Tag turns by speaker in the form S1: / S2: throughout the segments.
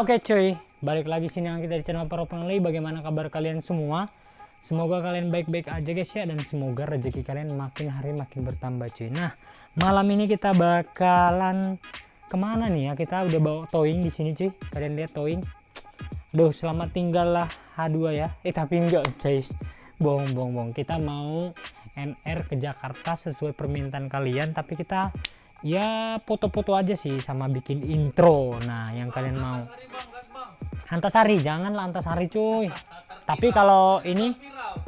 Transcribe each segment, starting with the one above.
S1: Oke cuy, balik lagi sini yang kita di channel Para Penglay. Bagaimana kabar kalian semua? Semoga kalian baik-baik aja guys ya dan semoga rezeki kalian makin hari makin bertambah cuy. Nah, malam ini kita bakalan ke mana nih ya? Kita udah bawa towing di sini cuy. Kalian lihat towing. Duh, selamat tinggal lah H2 ya. Eh tapi enggak guys. Bohong, bohong, bohong. Kita mau NR ke Jakarta sesuai permintaan kalian, tapi kita ya foto-foto aja sih sama bikin intro. Nah yang kalian mau. Antasari janganlah Antasari cuy. Tapi kalau ini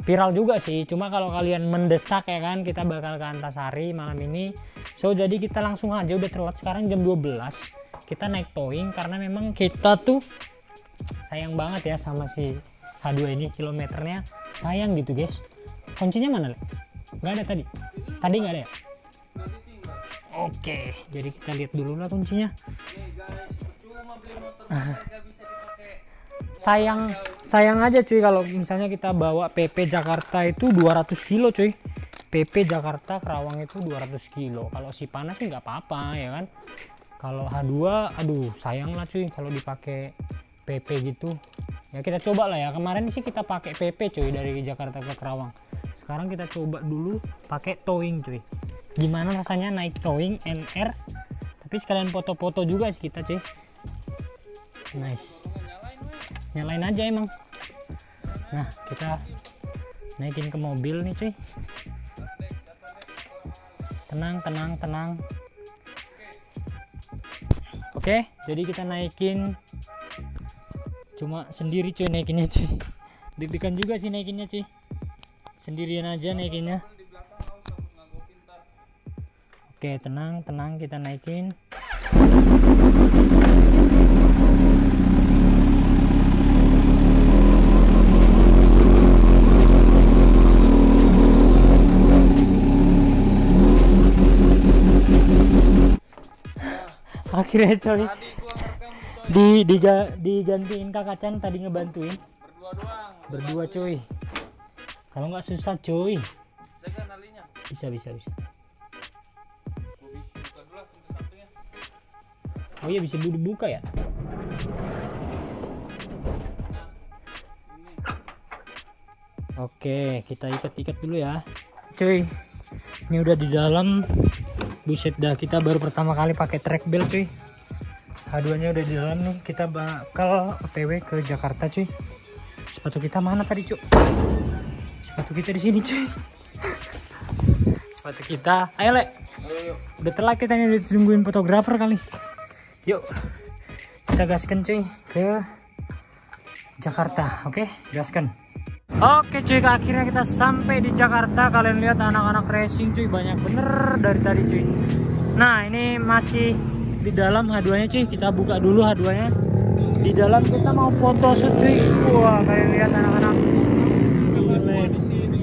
S1: viral juga sih. Cuma kalau kalian mendesak ya kan kita bakal ke Antasari malam ini. So jadi kita langsung aja udah telat. Sekarang jam 12 kita naik towing karena memang kita tuh sayang banget ya sama si H2 ini kilometernya. Sayang gitu guys. Kuncinya mana nggak ada tadi. Tadi nggak ada ya Oke, jadi kita lihat dulu lah kuncinya. sayang, sayang aja cuy kalau misalnya kita bawa PP Jakarta itu 200 kilo cuy. PP Jakarta Kerawang itu 200 kilo. Kalau si panas sih nggak apa-apa ya kan. Kalau H2, aduh sayang lah cuy kalau dipakai PP gitu. Ya kita coba lah ya. Kemarin sih kita pakai PP cuy dari Jakarta ke Kerawang. Sekarang kita coba dulu pakai towing cuy gimana rasanya naik towing NR tapi sekalian foto-foto juga sih kita cuy. Nice. Nyalain aja emang. Nah kita naikin ke mobil nih cuy. Tenang tenang tenang. Oke jadi kita naikin. Cuma sendiri cuy naikinnya cuy. Deg-degan juga sih naikinnya cuy. Sendirian aja naikinnya Oke, tenang, tenang kita naikin. Akhirnya coy. Di diga, digantiin kakak Chan tadi ngebantuin.
S2: Berdua doang.
S1: Berdua cuy. Kalau nggak susah cuy.
S2: Saya kan.
S1: Bisa bisa bisa. Oh iya bisa dibuka ya?
S2: Ini.
S1: Oke, kita ikat-ikat dulu ya. Cuy, ini udah di dalam. Buset dah, kita baru pertama kali pakai track belt cuy. H2-nya udah di dalam nih. Kita bakal OTW ke Jakarta cuy. Sepatu kita mana tadi cuy? Sepatu kita di sini cuy. Sepatu kita. Ayo, Le. Udah telat kita nih udah tungguin fotografer kali. Yuk. Kita gaskan cuy ke Jakarta. Oke, gaskan. Oke cuy, akhirnya kita sampai di Jakarta. Kalian lihat anak-anak racing cuy, banyak bener dari tadi cuy. Nah, ini masih di dalam H2-nya cuy. Kita buka dulu H2-nya. Di dalam kita mau foto shoot cuy. Wah, kalian lihat anak-anak.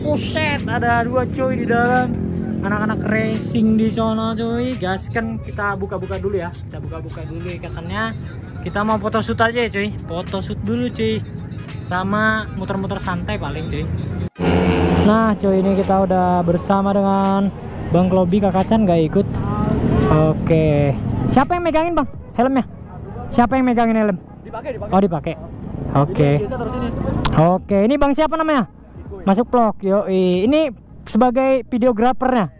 S1: Buset, ada dua cuy di dalam. Anak-anak racing di sono cuy. Gaskan kita buka-buka dulu ya. Kita buka-buka dulu ikatannya. Kita mau foto shoot aja ya cuy. Foto shoot dulu cuy. Sama muter-muter santai paling cuy. Nah cuy ini kita udah bersama dengan Bang Klobi Kak Chan gak ikut? Oke. Siapa yang megangin bang? Helmnya? Siapa yang megangin helm?
S2: Dipakai, dipakai.
S1: oh dipakai. Oke. Oke ini bang siapa namanya? Masuk vlog yo ini sebagai videografernya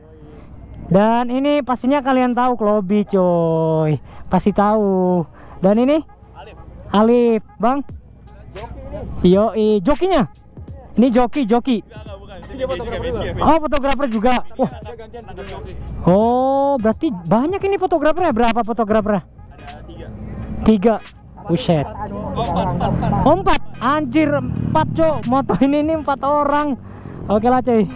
S1: dan ini pastinya kalian tahu Klobi coy pasti tahu dan ini
S2: Alif.
S1: Bang. Yo, jokinya. Ini joki, joki.
S2: Fotografer.
S1: Oh, fotografer juga. Oh, berarti banyak ini fotografernya. Berapa fotografernya?
S2: Ada tiga.
S1: Tiga. Buset.
S2: Oh, empat, empat, empat.
S1: Oh, empat. Anjir, empat, Cok. Moto ini ini empat orang. Oke lah, cuy.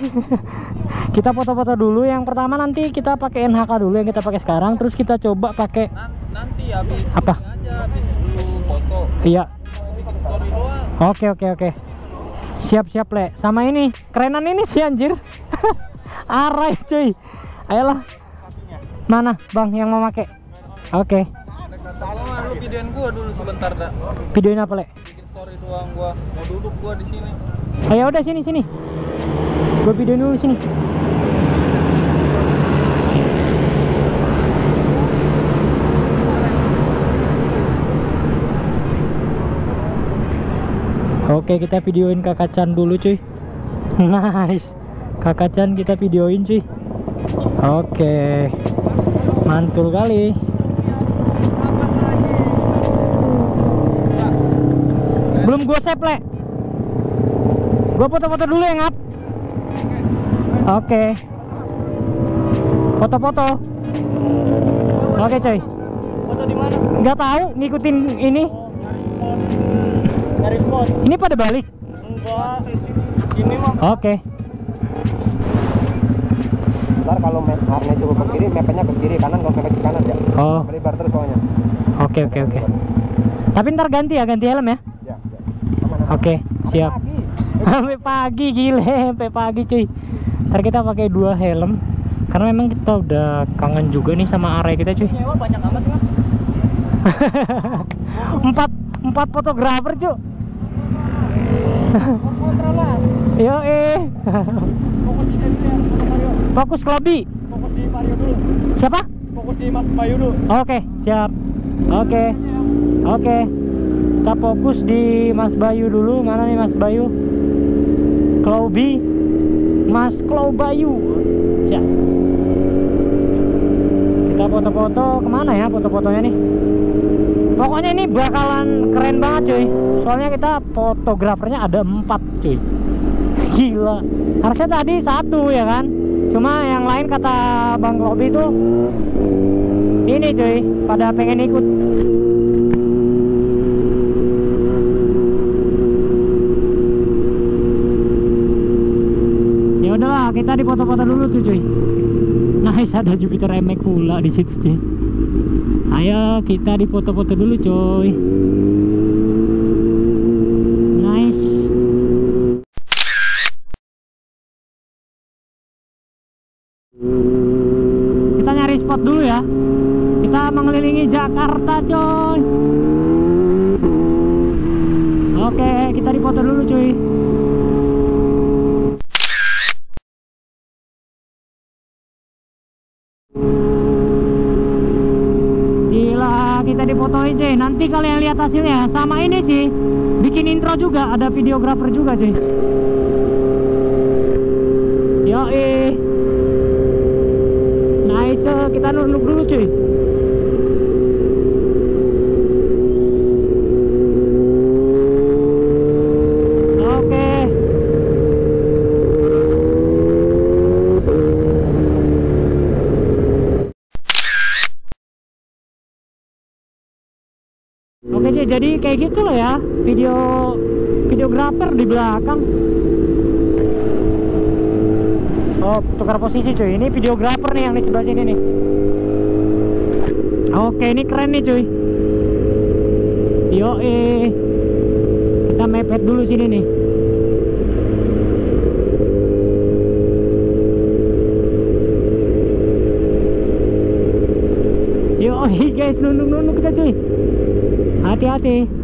S1: kita foto-foto dulu. Yang pertama nanti kita pakai NHK dulu yang kita pakai sekarang. Terus kita coba pakai
S2: Nan- Nanti habis
S1: Apa?
S2: ini aja habis dulu foto.
S1: iya. Oke, oke, oke. Siap-siap, Le. Sama ini, kerenan ini sih anjir. Arai, cuy. Ayolah. Mana, Bang, yang mau make? Oke.
S2: Lu videoin gua dulu sebentar dah.
S1: Videoin apa, Le?
S2: Story doang gua. Mau duduk gua di sini.
S1: Ayo udah sini sini. Gue videoin dulu sini. Oke, kita videoin Kakak Chan dulu, cuy. Nice. Kakak Chan kita videoin, cuy. Oke. Mantul kali. Belum gua save, Le. Gua foto-foto dulu ya, Ngap. Oke. Foto-foto. Oke, cuy.
S3: Foto di mana?
S1: Nggak tahu ngikutin ini.
S3: Dari pos.
S1: Ini pada balik.
S3: Enggak. Ini mah
S1: Oke.
S4: Ntar kalau map harness itu ke kiri, mapnya ke kiri, kanan kalau mapnya ke kanan ya.
S1: Oh,
S4: Melebar terus soalnya.
S1: oke oke oke. Tapi ntar ganti ya, ganti helm ya. Oke, siap.
S4: Pagi.
S1: Sampai pagi gile, sampai pagi cuy. Ntar kita pakai dua helm. Karena memang kita udah kangen juga nih sama area kita cuy.
S3: nyewa banyak amat kan?
S1: empat empat fotografer cuy. Yo eh.
S3: Fokus di.
S1: Fokus Klobi.
S3: Fokus di Mario dulu.
S1: Siapa?
S3: Fokus di Mas Bayu dulu.
S1: Oke, siap. Oke. Oke. Kita fokus di Mas Bayu dulu. Mana nih Mas Bayu? Klaubi. Mas Klau Bayu. Kita foto-foto ke mana ya foto-fotonya nih? Pokoknya ini bakalan keren banget cuy. Soalnya kita fotografernya ada empat cuy. Gila. Harusnya tadi satu ya kan. Cuma yang lain kata Bang Klobi itu ini cuy pada pengen ikut ya udahlah kita di foto-foto dulu tuh cuy. Nice ada Jupiter MX pula di situ cuy. Ayo kita di foto-foto dulu cuy. Nice. Kita nyari spot dulu ya. Kita mengelilingi Jakarta coy oke kita dipoto dulu cuy gila kita cuy nanti kalian lihat hasilnya. Sama ini sih bikin intro juga ada videografer juga cuy. Yoi. Nice kita nunduk dulu cuy Oke. Oke cuy, jadi kayak gitu loh ya video videografer di belakang. Oh, tukar posisi cuy. Ini videografer nih yang di sebelah sini nih. Oke, ini keren nih cuy. Yo eh. Kita mepet dulu sini nih. Yo guys, nunduk-nunduk kita cuy. Hati-hati.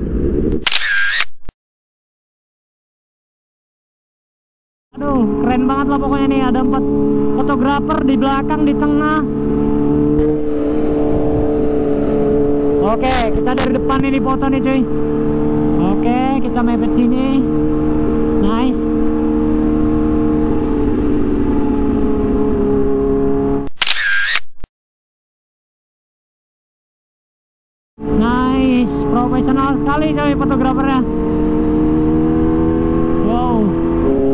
S1: Pokoknya nih. Ada empat fotografer di belakang, di tengah. Oke, kita dari depan ini foto nih cuy. Oke, kita mepet sini. Nice. Nice, profesional sekali coy fotografernya. Wow,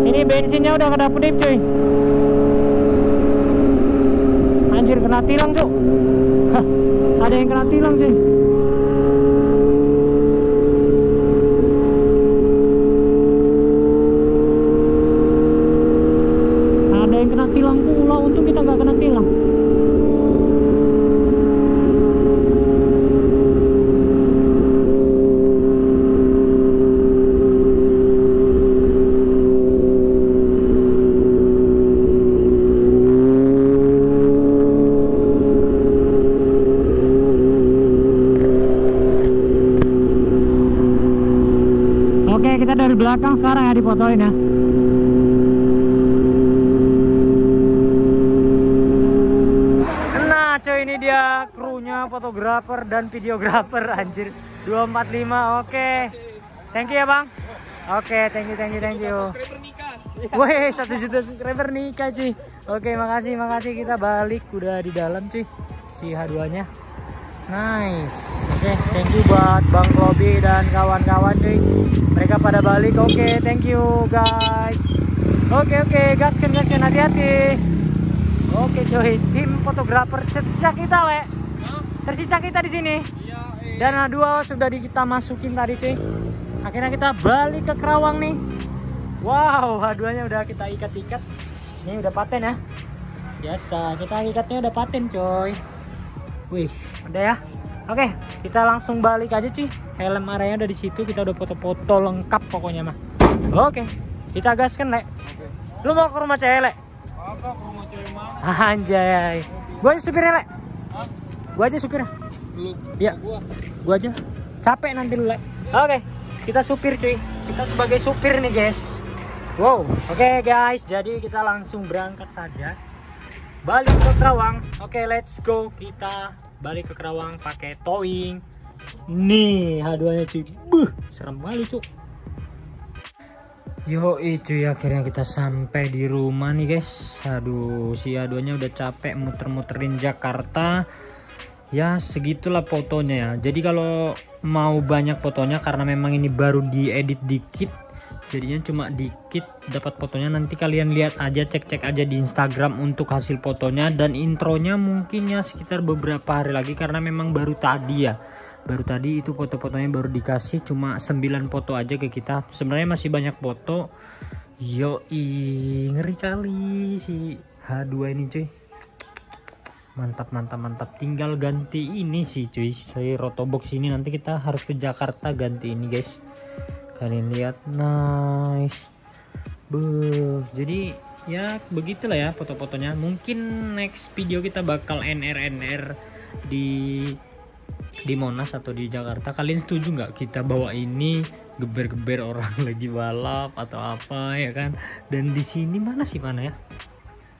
S1: ini bensinnya udah kedap-kedip cuy. Anjir kena tilang. Hah, ada yang kena tilang cuy. Ada yang kena tilang pula, untung kita nggak kena tilang. Oke, kita dari belakang sekarang ya difotoin ya. Nah, cuy ini dia krunya fotografer dan videografer anjir. 245. Oke. Thank you ya, Bang. Oke, thank you, thank you, thank you. Wih, satu juta subscriber nikah cuy. Oke, makasih, makasih. Kita balik udah di dalam cuy. Si H2-nya. Nice. Oke, thank you buat Bang Lobby dan kawan-kawan cuy. Mereka pada balik. Oke, thank you guys. Oke, oke, gaskan, gaskan, hati-hati. Oke cuy, tim fotografer tersisa kita, Le. Tersisa kita di sini.
S2: Iya, eh.
S1: Dan dua sudah kita masukin tadi cuy. Akhirnya kita balik ke Kerawang nih. Wow, haduannya udah kita ikat-ikat. Ini udah paten ya. Biasa, kita ikatnya udah paten coy. Wih, udah ya. Oke, kita langsung balik aja cuy. Helm areanya udah di situ, kita udah foto-foto lengkap pokoknya mah. Oke, kita gaskan, Le. Lu mau ke rumah cewek, Le?
S2: Apa ke rumah cewek mana?
S1: Anjay. Gua aja supirnya, Le.
S2: Hah?
S1: Gua aja supirnya.
S2: Lu.
S1: Iya.
S2: Gua.
S1: gua aja capek nanti lu Le. oke kita supir cuy kita sebagai supir nih guys wow oke guys jadi kita langsung berangkat saja balik ke Kerawang. Oke let's go. Kita balik ke Kerawang pakai towing. Nih H2 nya cuy. Buh, serem kali cuy Yo cuy akhirnya kita sampai di rumah nih guys. Aduh si H2 nya udah capek muter-muterin Jakarta. Ya segitulah fotonya ya. Jadi kalau mau banyak fotonya karena memang ini baru diedit dikit jadinya cuma dikit dapat fotonya. Nanti kalian lihat aja cek-cek aja di Instagram untuk hasil fotonya. Dan intronya mungkin ya sekitar beberapa hari lagi karena memang baru tadi ya. Baru tadi itu foto-fotonya baru dikasih cuma 9 foto aja ke kita. Sebenarnya masih banyak foto. Yoi ngeri kali si H2 ini cuy. Mantap mantap mantap. Tinggal ganti ini sih cuy. Saya rotobox ini nanti kita harus ke Jakarta ganti ini guys kalian lihat nice. Beuh, jadi ya begitulah ya foto-fotonya. Mungkin next video kita bakal NR-NR di di Monas atau di Jakarta. Kalian setuju nggak kita bawa ini geber-geber orang lagi balap atau apa ya kan? Dan di sini mana sih mana ya?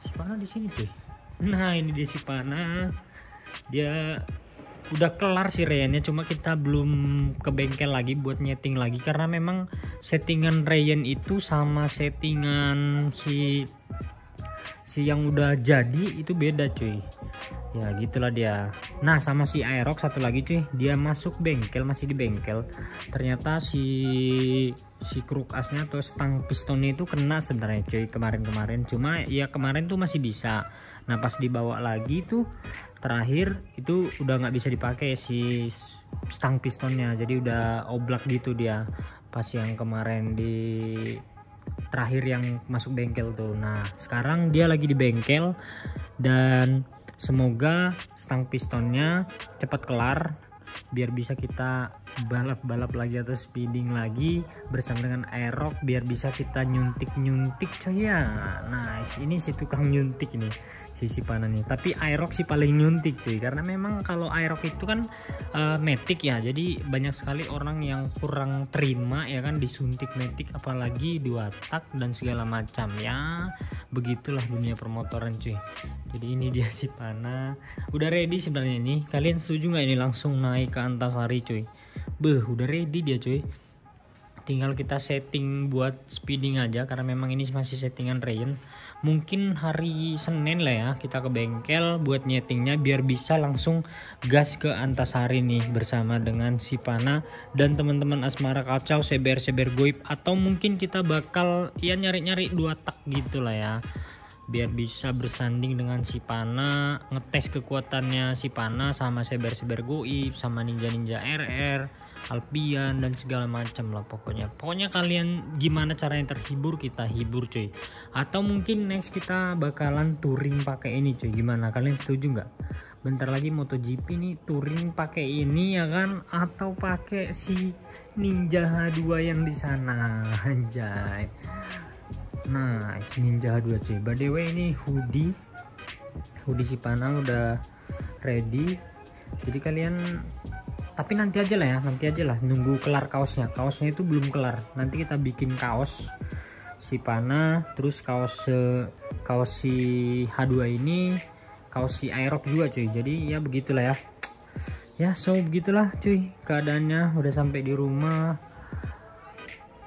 S1: Si mana di sini cuy. Nah ini dia si Pana. Dia udah kelar sih Ryan cuma kita belum ke bengkel lagi buat nyeting lagi. Karena memang settingan Ryan itu sama settingan si si yang udah jadi itu beda cuy. Ya gitulah dia. Nah sama si Aerox satu lagi cuy. Dia masuk bengkel masih di bengkel. Ternyata si si kruk asnya atau stang pistonnya itu kena sebenarnya cuy kemarin-kemarin. Cuma ya kemarin tuh masih bisa. Nah pas dibawa lagi tuh terakhir itu udah nggak bisa dipakai si stang pistonnya. Jadi udah oblak gitu dia. Pas yang kemarin di terakhir yang masuk bengkel tuh. Nah sekarang dia lagi di bengkel dan semoga stang pistonnya cepat kelar biar bisa kita balap-balap lagi atau speeding lagi bersama dengan aerox biar bisa kita nyuntik-nyuntik coy ya. Nah ini si tukang nyuntik ini sisi nih tapi aerox sih paling nyuntik cuy karena memang kalau aerox itu kan uh, metik ya. Jadi banyak sekali orang yang kurang terima ya kan disuntik metik apalagi dua tak dan segala macam ya. Begitulah dunia permotoran cuy. Jadi ini dia si pana udah ready sebenarnya nih kalian setuju nggak ini langsung naik ke Antasari cuy. Beh udah ready dia cuy. Tinggal kita setting buat speeding aja karena memang ini masih settingan Rayon mungkin hari Senin lah ya kita ke bengkel buat nyetingnya biar bisa langsung gas ke Antasari nih bersama dengan si Pana dan teman-teman Asmara Kacau seber-seber goib. Atau mungkin kita bakal ya nyari-nyari dua tak gitu lah ya biar bisa bersanding dengan si Pana ngetes kekuatannya si Pana sama seber-seber goib sama ninja-ninja RR Alpian dan segala macam lah pokoknya. Pokoknya kalian gimana caranya terhibur kita hibur cuy. Atau mungkin next kita bakalan touring pakai ini cuy. Gimana? Kalian setuju nggak? Bentar lagi MotoGP nih touring pakai ini ya kan? Atau pakai si Ninja H2 yang di sana. Anjay nah si Ninja H2 cuy by the way ini hoodie. Hoodie si Panang udah ready. Jadi kalian tapi nanti aja lah ya nanti aja lah. Nunggu kelar kaosnya. Kaosnya itu belum kelar. Nanti kita bikin kaos si Pana terus kaos kaos si H2 ini kaos si Aerox juga cuy. Jadi ya begitulah ya. Ya so begitulah cuy keadaannya. Udah sampai di rumah.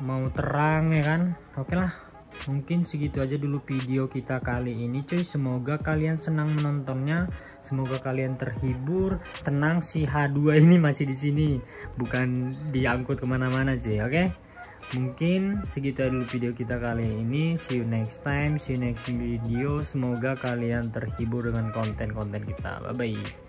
S1: Mau terang ya kan? Oke lah mungkin segitu aja dulu video kita kali ini cuy. Semoga kalian senang menontonnya. Semoga kalian terhibur. Tenang si H2 ini masih di sini. Bukan diangkut ke mana-mana cuy oke? Mungkin segitu aja dulu video kita kali ini. See you next time. See you next video. Semoga kalian terhibur dengan konten-konten kita. Bye bye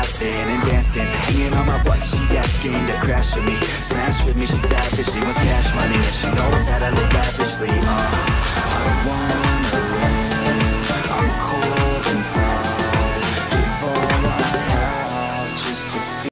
S5: laughing and dancing Hanging on my butt, she asking to crash with me Smash with me, she savage, she wants cash money. And she knows that I live lavishly, uh, I want